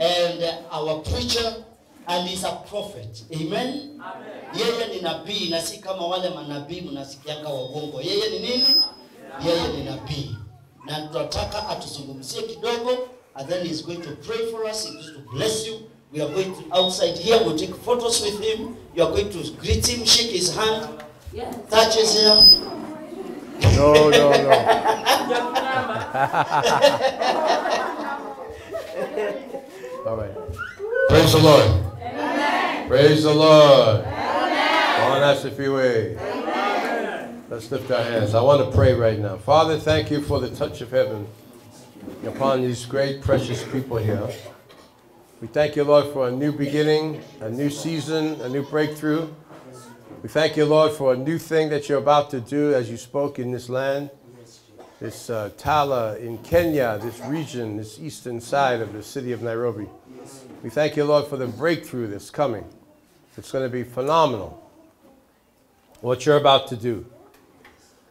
and our preacher, and is a prophet. Amen. Yeye ni nabii na si kama wale manabii mnasikianga wabongo. Yeye ni nini? Yeye ni nabii, na tunataka atuzungumzie kidogo, and then he's going to pray for us. He's going to bless you. We are going to outside here. We'll take photos with him. You are going to greet him, shake his hand, touches him. No, no, no. All right. Praise the Lord. Praise the Lord. On us if you will. Let's lift our hands. I want to pray right now. Father, thank you for the touch of heaven upon these great, precious people here. We thank you, Lord, for a new beginning, a new season, a new breakthrough. We thank you, Lord, for a new thing that you're about to do as you spoke in this land, this uh, Tala in Kenya, this region, this eastern side of the city of Nairobi. We thank you, Lord, for the breakthrough that's coming. It's going to be phenomenal. What you're about to do.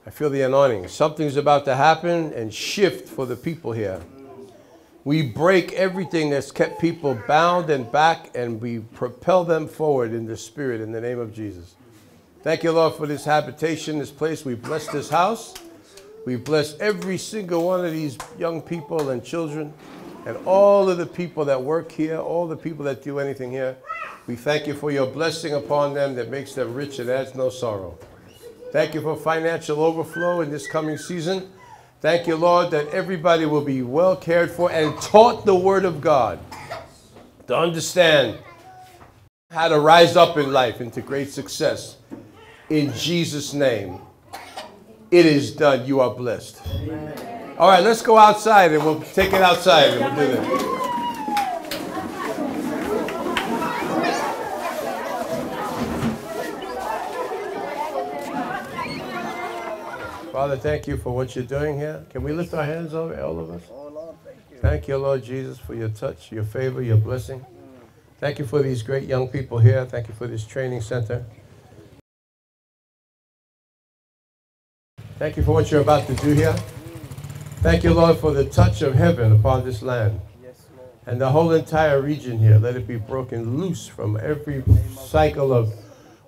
I feel the anointing. Something's about to happen and shift for the people here. We break everything that's kept people bound and back, and we propel them forward in the Spirit in the name of Jesus. Thank you, Lord, for this habitation, this place. We bless this house. We bless every single one of these young people and children, and all of the people that work here, all the people that do anything here. We thank you for your blessing upon them that makes them rich and adds no sorrow. Thank you for financial overflow in this coming season. Thank you, Lord, that everybody will be well cared for and taught the Word of God to understand how to rise up in life into great success. In Jesus' name, it is done. You are blessed. All right, let's go outside and we'll take it outside and we'll do that. Father, thank you for what you're doing here. Can we lift our hands over all of us? Thank you, Lord Jesus, for your touch, your favor, your blessing. Thank you for these great young people here. Thank you for this training center. Thank you for what you're about to do here. Thank you, Lord, for the touch of heaven upon this land. And the whole entire region here, let it be broken loose from every cycle of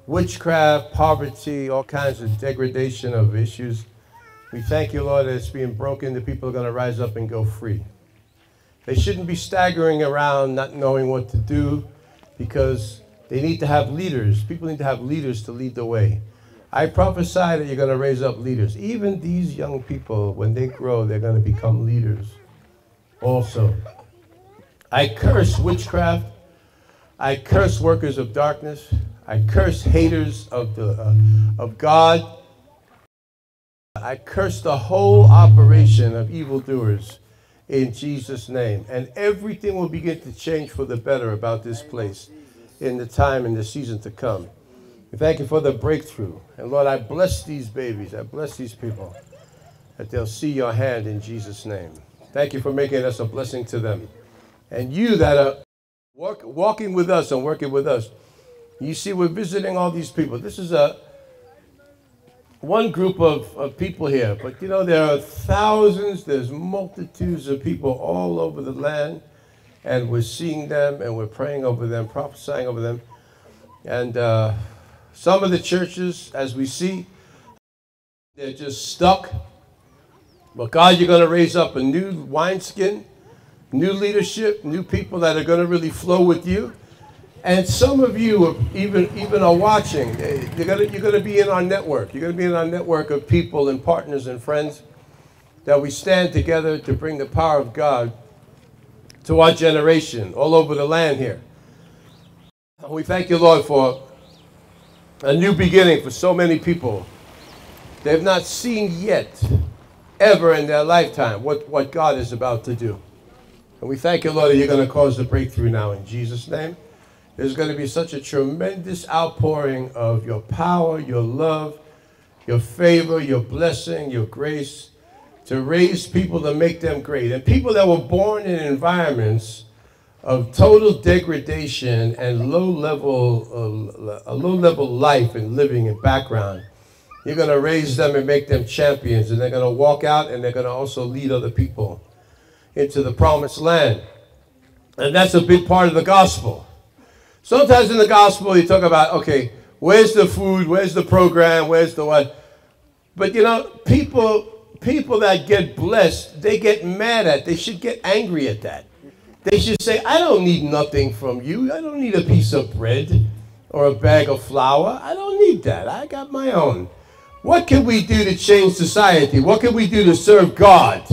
witchcraft, poverty, all kinds of degradation of issues. We thank you, Lord, that it's being broken. The people are going to rise up and go free. They shouldn't be staggering around not knowing what to do because they need to have leaders. People need to have leaders to lead the way. I prophesy that you're going to raise up leaders. Even these young people, when they grow, they're going to become leaders also. I curse witchcraft. I curse workers of darkness. I curse haters of, the, uh, of God. I curse the whole operation of evildoers in Jesus' name. And everything will begin to change for the better about this place in the time and the season to come. We thank you for the breakthrough. And Lord, I bless these babies. I bless these people that they'll see your hand in Jesus' name. Thank you for making us a blessing to them. And you that are walk, walking with us and working with us, you see, we're visiting all these people. This is a one group of, of people here, but you know, there are thousands, there's multitudes of people all over the land, and we're seeing them and we're praying over them, prophesying over them. And uh, some of the churches, as we see, they're just stuck. But God, you're going to raise up a new wineskin, new leadership, new people that are going to really flow with you. And some of you are even even are watching. Eh, you're gonna you're gonna be in our network. You're gonna be in our network of people and partners and friends that we stand together to bring the power of God to our generation all over the land here. We thank you, Lord, for a new beginning for so many people. They've not seen yet, ever in their lifetime, what, what God is about to do. And we thank you, Lord, that you're going to cause the breakthrough now in Jesus' name. There's going to be such a tremendous outpouring of your power, your love, your favor, your blessing, your grace to raise people to make them great. And people that were born in environments of total degradation and low level, uh, a low level life and living and background. You're going to raise them and make them champions, and they're going to walk out and they're going to also lead other people into the promised land. And that's a big part of the gospel. Sometimes in the gospel, you talk about, okay, where's the food? Where's the program? Where's the what? But you know, people, people that get blessed, they get mad at. They should get angry at that. They should say, I don't need nothing from you. I don't need a piece of bread or a bag of flour. I don't need that. I got my own. What can we do to change society? What can we do to serve God?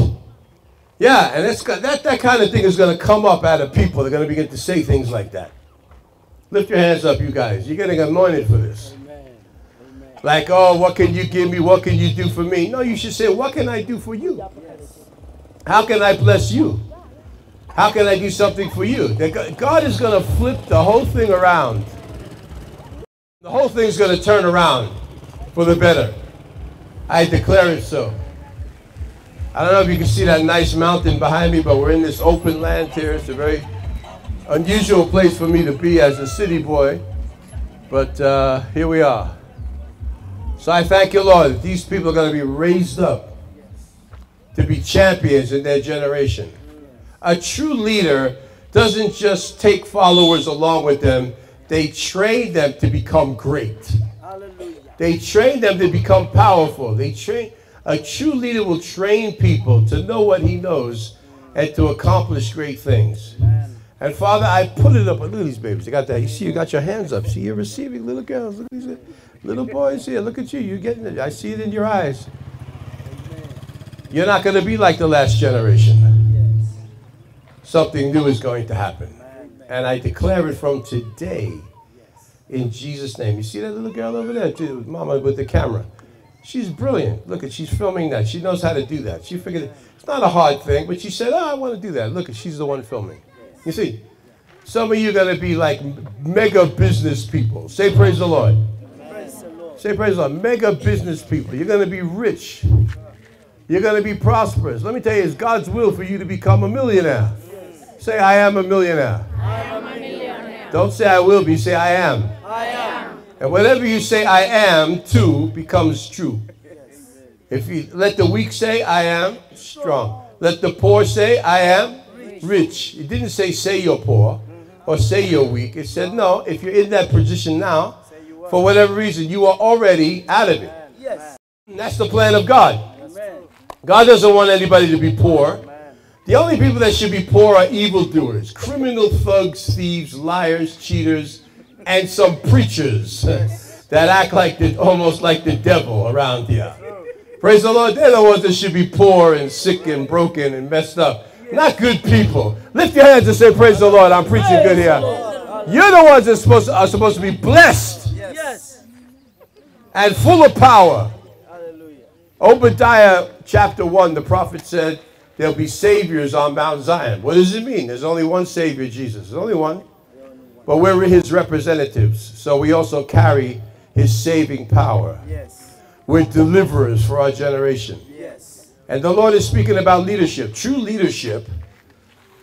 Yeah, and that's, that, that kind of thing is going to come up out of people. They're going to begin to say things like that. Lift your hands up, you guys. You're getting anointed for this. Like, oh, what can you give me? What can you do for me? No, you should say, what can I do for you? How can I bless you? How can I do something for you? God is going to flip the whole thing around. The whole thing's going to turn around for the better. I declare it so. I don't know if you can see that nice mountain behind me, but we're in this open land here. It's a very unusual place for me to be as a city boy. But uh, here we are. So I thank you, Lord, that these people are going to be raised up to be champions in their generation. A true leader doesn't just take followers along with them, they train them to become great. Hallelujah. They train them to become powerful. They train a true leader will train people to know what he knows and to accomplish great things. And Father, I put it up. Look at these babies. You got that. You see, you got your hands up. See, you're receiving little girls. Look at these little boys here. Look at you. You're getting it. I see it in your eyes. You're not going to be like the last generation something new is going to happen. And I declare it from today in Jesus' name. You see that little girl over there, too, mama with the camera? She's brilliant. Look at she's filming that. She knows how to do that. She figured it's not a hard thing, but she said, "Oh, I want to do that." Look, at she's the one filming. You see, some of you are going to be like mega business people. Say praise the Lord. Praise the Lord. Say praise the Lord. Mega business people. You're going to be rich. You're going to be prosperous. Let me tell you, it's God's will for you to become a millionaire. Say, I am a millionaire. I am a millionaire. Don't say I will be, say I am. I am. And whatever you say I am to becomes true. If you let the weak say I am strong. Let the poor say I am rich. It didn't say say you're poor mm-hmm. or say you're weak. It said no, if you're in that position now, for whatever reason, you are already out of it. Yes. that's the plan of God. God doesn't want anybody to be poor. The only people that should be poor are evildoers, criminal thugs, thieves, liars, cheaters, and some preachers that act like the, almost like the devil around here. Praise the Lord. They're the ones that should be poor and sick and broken and messed up. Not good people. Lift your hands and say, Praise the Lord. I'm preaching good here. You're the ones that supposed to, are supposed to be blessed Yes. and full of power. Obadiah chapter 1, the prophet said, There'll be saviors on Mount Zion. What does it mean? There's only one savior, Jesus. There's only one. But we're his representatives. So we also carry his saving power. Yes. We're deliverers for our generation. Yes. And the Lord is speaking about leadership. True leadership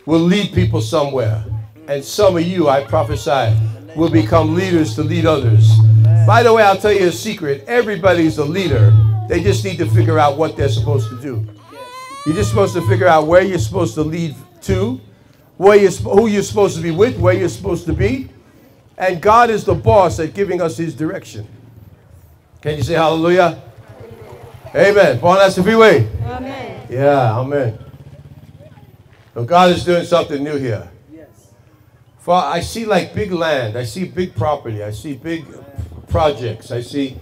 will lead people somewhere. And some of you, I prophesy, will become leaders to lead others. By the way, I'll tell you a secret. Everybody's a leader. They just need to figure out what they're supposed to do. You're just supposed to figure out where you're supposed to lead to, where you're, who you're supposed to be with, where you're supposed to be. And God is the boss at giving us his direction. Can you say hallelujah? Amen. Born that's the freeway. Amen. Yeah, amen. So God is doing something new here. Yes. For I see like big land, I see big property, I see big projects, I see.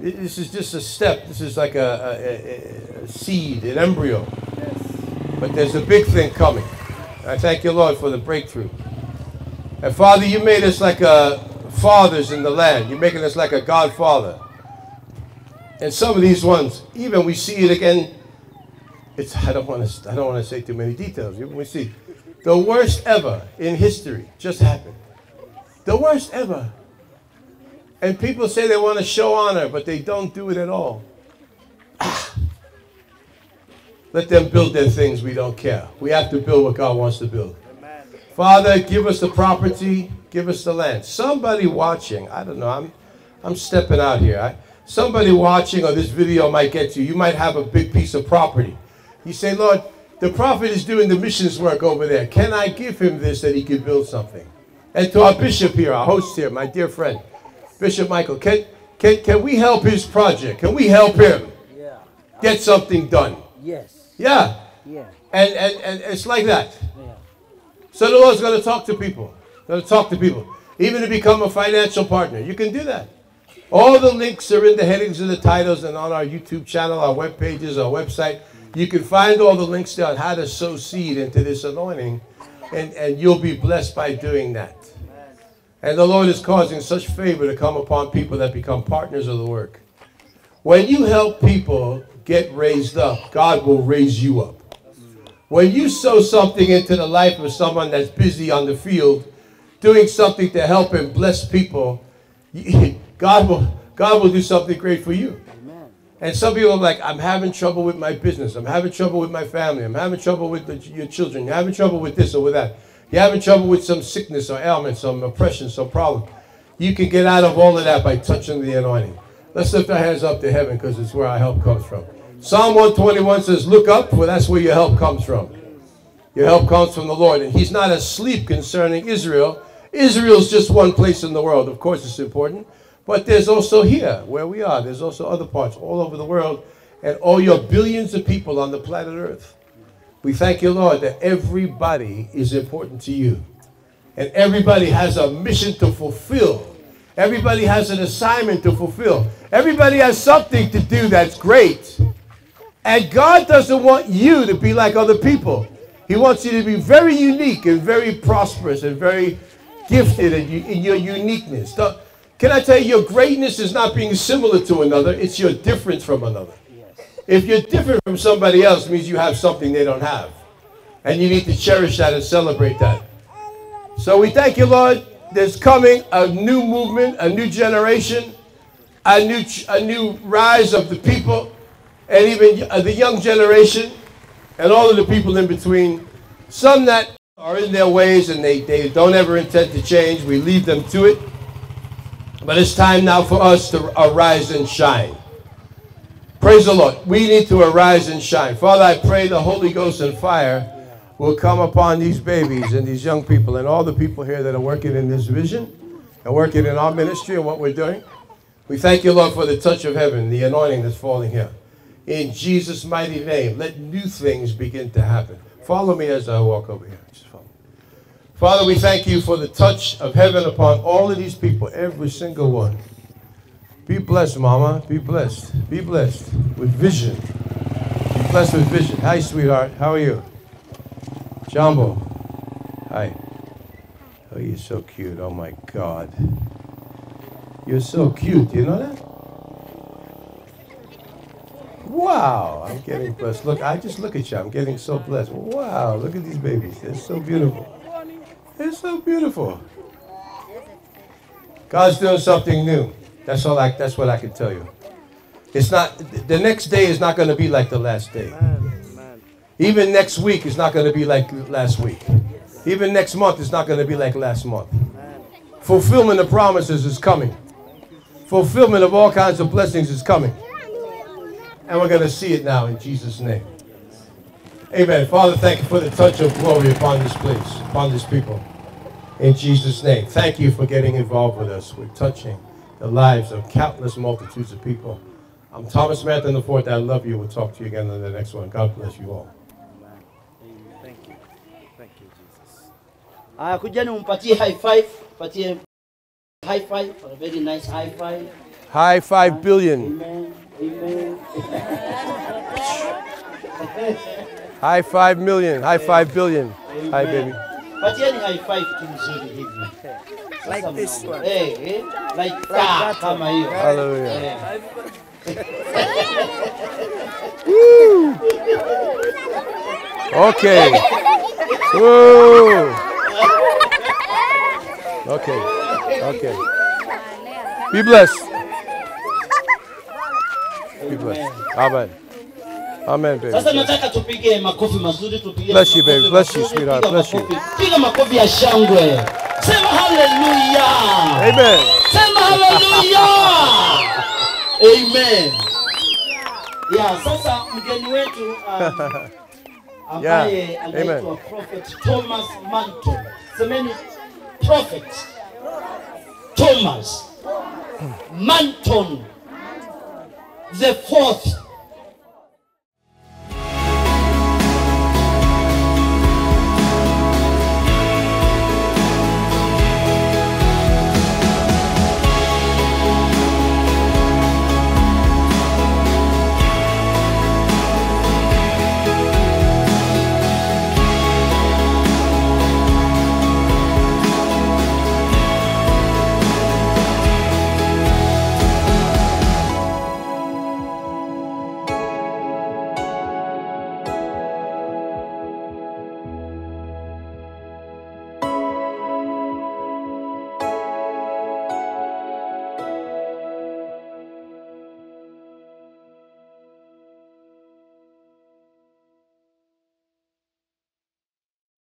This is just a step. This is like a, a, a, a seed, an embryo. But there's a big thing coming. I thank you, Lord, for the breakthrough. And Father, you made us like a fathers in the land. You're making us like a godfather. And some of these ones, even we see it again. It's I don't want to I don't want to say too many details. Even We see the worst ever in history just happened. The worst ever. And people say they want to show honor, but they don't do it at all. Ah. Let them build their things. We don't care. We have to build what God wants to build. Father, give us the property, give us the land. Somebody watching, I don't know, I'm, I'm stepping out here. I, somebody watching or this video might get to you. You might have a big piece of property. You say, Lord, the prophet is doing the missions work over there. Can I give him this that he could build something? And to our bishop here, our host here, my dear friend, Bishop Michael, can, can, can we help his project? Can we help him Yeah. get something done? Yes. Yeah. Yeah. And, and, and it's like that. Yeah. So the Lord's going to talk to people. Going to talk to people. Even to become a financial partner. You can do that. All the links are in the headings of the titles and on our YouTube channel, our web pages, our website. You can find all the links there on how to sow seed into this anointing. And, and you'll be blessed by doing that. And the Lord is causing such favor to come upon people that become partners of the work. When you help people get raised up, God will raise you up. When you sow something into the life of someone that's busy on the field, doing something to help and bless people, God will, God will do something great for you. And some people are like, I'm having trouble with my business. I'm having trouble with my family. I'm having trouble with the, your children. You're having trouble with this or with that. You're having trouble with some sickness or ailment, some oppression, some problem. You can get out of all of that by touching the anointing. Let's lift our hands up to heaven because it's where our help comes from. Psalm 121 says, Look up, for that's where your help comes from. Your help comes from the Lord. And He's not asleep concerning Israel. Israel's just one place in the world. Of course, it's important. But there's also here, where we are, there's also other parts all over the world, and all your billions of people on the planet Earth. We thank you, Lord, that everybody is important to you. And everybody has a mission to fulfill. Everybody has an assignment to fulfill. Everybody has something to do that's great. And God doesn't want you to be like other people. He wants you to be very unique and very prosperous and very gifted in, your uniqueness. Can I tell you, your greatness is not being similar to another, it's your difference from another. If you're different from somebody else, means you have something they don't have. And you need to cherish that and celebrate that. So we thank you, Lord. There's coming a new movement, a new generation, a new, a new rise of the people, and even uh, the young generation, and all of the people in between. Some that are in their ways and they, they don't ever intend to change. We leave them to it. But it's time now for us to arise and shine. Praise the Lord. We need to arise and shine. Father, I pray the Holy Ghost and fire will come upon these babies and these young people and all the people here that are working in this vision and working in our ministry and what we're doing. We thank you, Lord, for the touch of heaven, the anointing that's falling here. In Jesus' mighty name, let new things begin to happen. Follow me as I walk over here. Just follow. Father, we thank you for the touch of heaven upon all of these people, every single one. Be blessed, Mama. Be blessed. Be blessed with vision. Be blessed with vision. Hi, sweetheart. How are you? Jumbo. Hi. Oh, you're so cute. Oh, my God. You're so cute. You know that? Wow. I'm getting blessed. Look, I just look at you. I'm getting so blessed. Wow. Look at these babies. They're so beautiful. They're so beautiful. God's doing something new. That's all I, that's what I can tell you. It's not the next day is not going to be like the last day. Even next week is not going to be like last week. Even next month is not going to be like last month. Fulfillment of promises is coming. Fulfillment of all kinds of blessings is coming. And we're going to see it now in Jesus' name. Amen. Father, thank you for the touch of glory upon this place, upon this people. In Jesus' name. Thank you for getting involved with us. We're touching the lives of countless multitudes of people. I'm Thomas Manton the Fourth. I love you. We'll talk to you again on the next one. God bless you all. Thank you. Thank you, Jesus. Ah, kuja nimpatie high five, patie high five, a very nice high five. High five billion. Amen. Amen. High five million. High five billion. Hi, baby. Patieni high five tu mzuri hivi. Sasa this one. Hey, hey. like ah, kama hiyo. Hallelujah. Woo! Okay. Woo. Okay. Okay. Be blessed. Be blessed. Amen. Amen, baby. Sasa nataka tupige makofi mazuri, tupige Bless you, baby. Bless you, sweetheart. Bless you. Piga makofi ya shangwe. Sema haleluya. Amen. Sema haleluya. Amen. Yeah, sasa mgeni wetu um, ambaye Yeah. anaitwa Prophet Thomas Manto. Semeni Prophet Thomas Manton the fourth